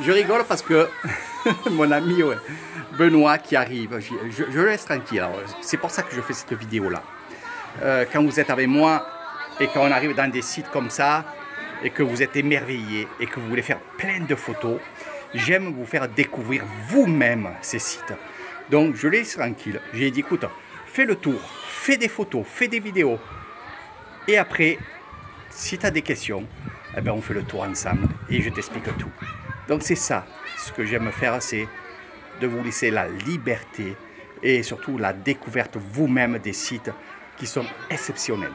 Je rigole parce que mon ami Benoît qui arrive, je, je laisse tranquille. C'est pour ça que je fais cette vidéo-là. Euh, quand vous êtes avec moi et quand on arrive dans des sites comme ça et que vous êtes émerveillé et que vous voulez faire plein de photos, j'aime vous faire découvrir vous-même ces sites. Donc je laisse tranquille. J'ai dit, écoute, fais le tour, fais des photos, fais des vidéos. Et après, si tu as des questions, eh ben on fait le tour ensemble et je t'explique tout. Donc c'est ça, ce que j'aime faire, c'est de vous laisser la liberté et surtout la découverte vous-même des sites qui sont exceptionnels.